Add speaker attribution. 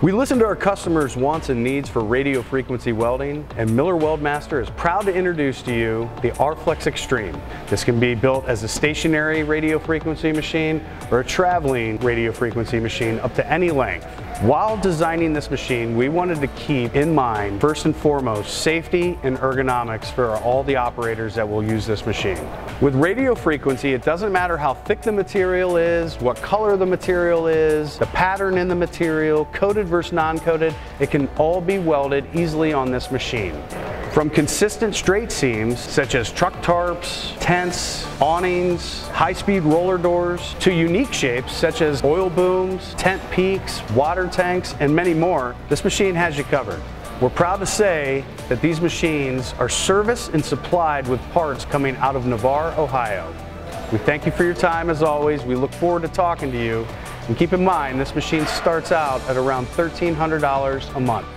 Speaker 1: We listen to our customers' wants and needs for radio frequency welding, and Miller Weldmaster is proud to introduce to you the RFlex Extreme. This can be built as a stationary radio frequency machine or a traveling radio frequency machine up to any length. While designing this machine, we wanted to keep in mind, first and foremost, safety and ergonomics for all the operators that will use this machine. With radio frequency, it doesn't matter how thick the material is, what color the material is, the pattern in the material, coated versus non-coated, it can all be welded easily on this machine. From consistent straight seams, such as truck tarps, tents, awnings, high-speed roller doors, to unique shapes such as oil booms, tent peaks, water tanks, and many more, this machine has you covered. We're proud to say that these machines are serviced and supplied with parts coming out of Navarre, Ohio. We thank you for your time as always. We look forward to talking to you. And keep in mind, this machine starts out at around $1,300 a month.